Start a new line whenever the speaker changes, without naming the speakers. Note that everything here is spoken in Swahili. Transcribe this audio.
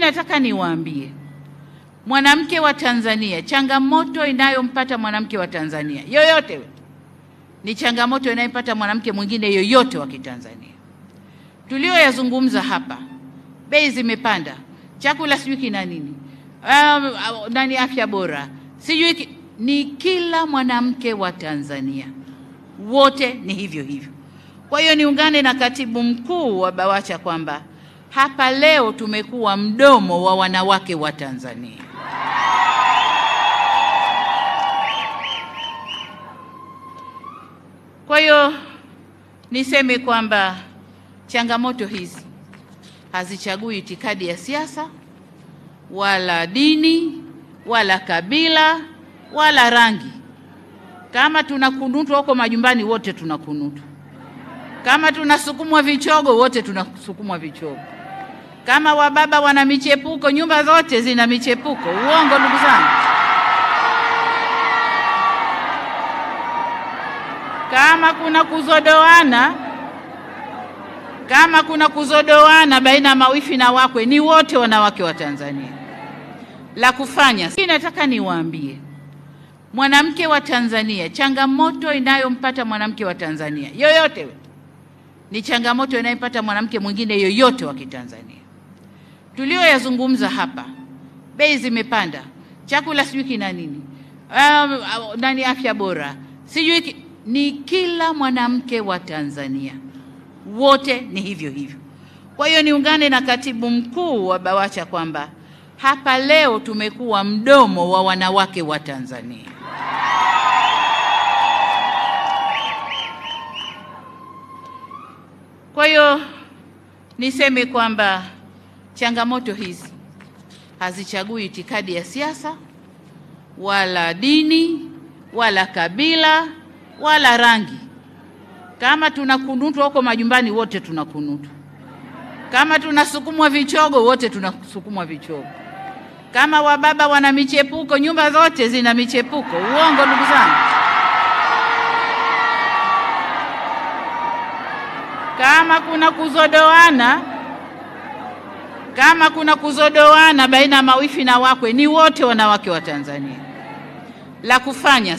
Nataka niwaambie mwanamke wa Tanzania, changamoto inayompata mwanamke wa Tanzania yoyote ni changamoto inayompata mwanamke mwingine yoyote wa Kitanzania. Tuliyoyazungumza hapa, bei zimepanda, chakula sijui kina nini, um, nani, afya bora sijui ni kila mwanamke wa Tanzania wote ni hivyo hivyo. Kwa hiyo niungane na katibu mkuu wa BAWACHA kwamba hapa leo tumekuwa mdomo wa wanawake wa Tanzania. Kwa hiyo niseme kwamba changamoto hizi hazichagui itikadi ya siasa wala dini wala kabila wala rangi. Kama tunakunutwa huko majumbani, wote tunakunutwa. Kama tunasukumwa vichogo, wote tunasukumwa vichogo. Kama wababa wana michepuko, nyumba zote zina michepuko. Uongo ndugu zangu? Kama kuna kuzodoana, kama kuna kuzodoana baina ya mawifi na wakwe, ni wote wanawake wa Tanzania. La kufanya, nataka niwaambie mwanamke wa Tanzania, changamoto inayompata mwanamke wa Tanzania yoyote ni changamoto inayompata mwanamke mwingine yoyote wa Kitanzania. Tulioyazungumza hapa, bei zimepanda, chakula sijui kina nini, um, nani, afya bora sijui ki, ni kila mwanamke wa Tanzania wote ni hivyo hivyo. Kwa hiyo niungane na katibu mkuu wa BAWACHA kwamba hapa leo tumekuwa mdomo wa wanawake wa Tanzania. Kwa hiyo niseme kwamba changamoto hizi hazichagui itikadi ya siasa wala dini wala kabila wala rangi. Kama tunakunutwa huko majumbani, wote tunakunutwa. Kama tunasukumwa vichogo, wote tunasukumwa vichogo. Kama wababa wana michepuko, nyumba zote zina michepuko. Uongo ndugu zangu? Kama kuna kuzodoana, kama kuna kuzodoana baina ya mawifi na wakwe, ni wote wanawake wa Tanzania. La kufanya